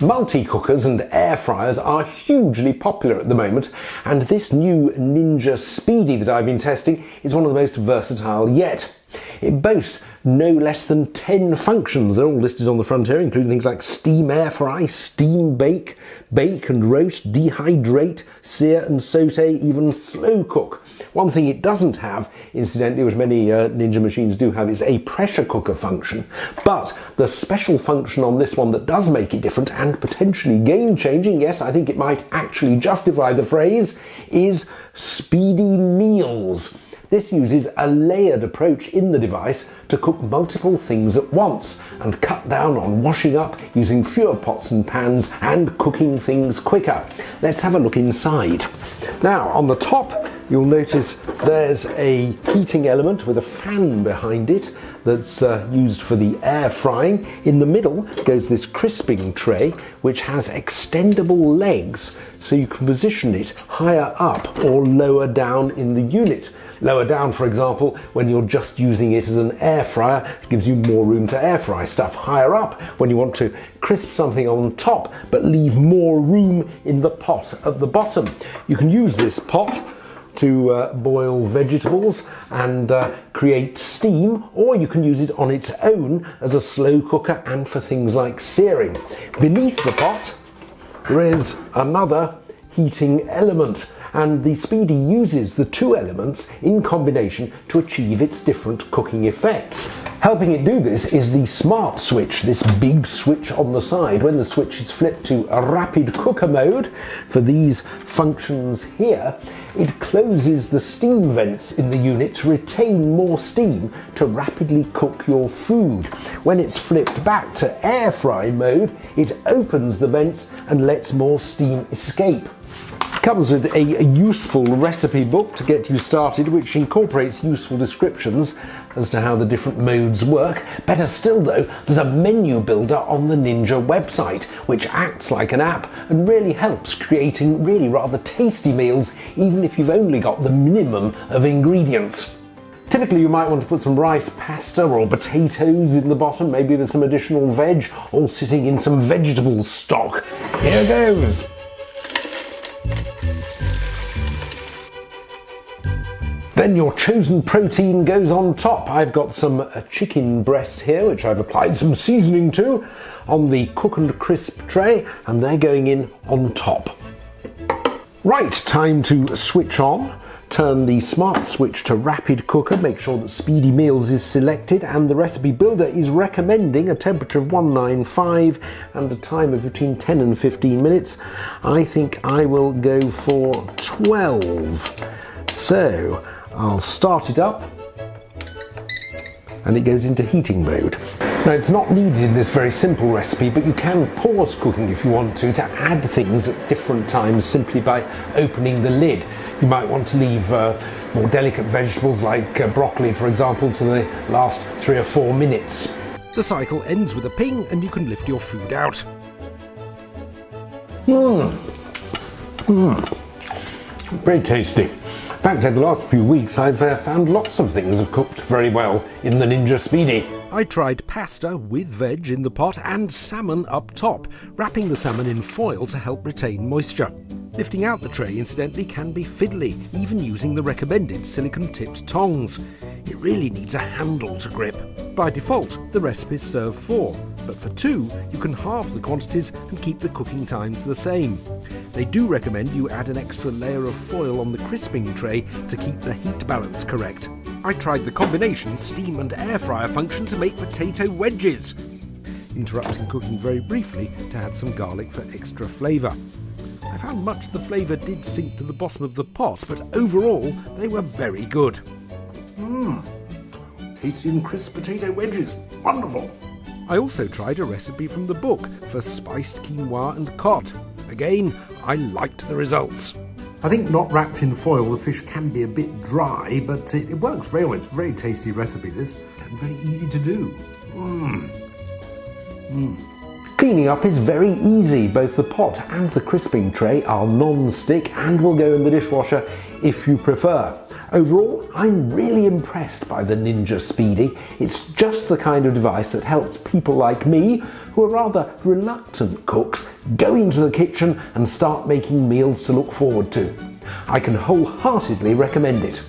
Multi-cookers and air fryers are hugely popular at the moment, and this new Ninja Speedi that I've been testing is one of the most versatile yet. It boasts no less than 10 functions. They're all listed on the front here, including things like steam air fry, steam bake, bake and roast, dehydrate, sear and saute, even slow cook. One thing it doesn't have, incidentally, which many uh, Ninja machines do have, is a pressure cooker function. But the special function on this one that does make it different and potentially game changing, yes, I think it might actually justify the phrase, is Speedi. This uses a layered approach in the device to cook multiple things at once and cut down on washing up using fewer pots and pans and cooking things quicker. Let's have a look inside. Now, on the top, you'll notice there's a heating element with a fan behind it that's uh, used for the air frying. In the middle goes this crisping tray, which has extendable legs, so you can position it higher up or lower down in the unit. Lower down, for example, when you're just using it as an air fryer, it gives you more room to air fry stuff. Higher up, when you want to crisp something on top, but leave more room in the pot at the bottom. You can use this pot to uh, boil vegetables and uh, create steam, or you can use it on its own as a slow cooker and for things like searing. Beneath the pot, there is another heating element and the Speedi uses the two elements in combination to achieve its different cooking effects. Helping it do this is the smart switch, this big switch on the side. When the switch is flipped to a rapid cooker mode for these functions here, it closes the steam vents in the unit to retain more steam to rapidly cook your food. When it's flipped back to air fry mode, it opens the vents and lets more steam escape comes with a, useful recipe book to get you started, which incorporates useful descriptions as to how the different modes work. Better still, though, there's a menu builder on the Ninja website, which acts like an app and really helps creating really rather tasty meals, even if you've only got the minimum of ingredients. Typically, you might want to put some rice pasta or potatoes in the bottom, maybe with some additional veg, all sitting in some vegetable stock. Here goes. Then your chosen protein goes on top. I've got some uh, chicken breasts here, which I've applied some seasoning to on the cook and crisp tray, and they're going in on top. Right, time to switch on. Turn the smart switch to rapid cooker, make sure that Speedi Meals is selected, and the recipe builder is recommending a temperature of 195 and a time of between 10 and 15 minutes. I think I will go for 12. So, I'll start it up and it goes into heating mode. Now it's not needed in this very simple recipe, but you can pause cooking if you want to, to add things at different times simply by opening the lid. You might want to leave uh, more delicate vegetables like uh, broccoli, for example, to the last three or four minutes. The cycle ends with a ping and you can lift your food out. Mmm. Mmm. Very tasty fact, over the last few weeks, I've uh, found lots of things have cooked very well in the Ninja Speedi. I tried pasta with veg in the pot and salmon up top, wrapping the salmon in foil to help retain moisture. Lifting out the tray, incidentally, can be fiddly, even using the recommended silicon-tipped tongs. It really needs a handle to grip. By default, the recipes serve four, but for two, you can halve the quantities and keep the cooking times the same. They do recommend you add an extra layer of foil on the crisping tray to keep the heat balance correct. I tried the combination steam and air fryer function to make potato wedges, interrupting cooking very briefly to add some garlic for extra flavour. I found much of the flavour did sink to the bottom of the pot, but overall they were very good. Mmm, tasty and crisp potato wedges, wonderful. I also tried a recipe from the book for spiced quinoa and cod. Again, I liked the results. I think not wrapped in foil, the fish can be a bit dry, but it, works very well. It's a very tasty recipe, this, and very easy to do. Mmm. Mmm. Cleaning up is very easy. Both the pot and the crisping tray are non-stick and will go in the dishwasher if you prefer. Overall, I'm really impressed by the Ninja Speedi. It's just the kind of device that helps people like me, who are rather reluctant cooks, go into the kitchen and start making meals to look forward to. I can wholeheartedly recommend it.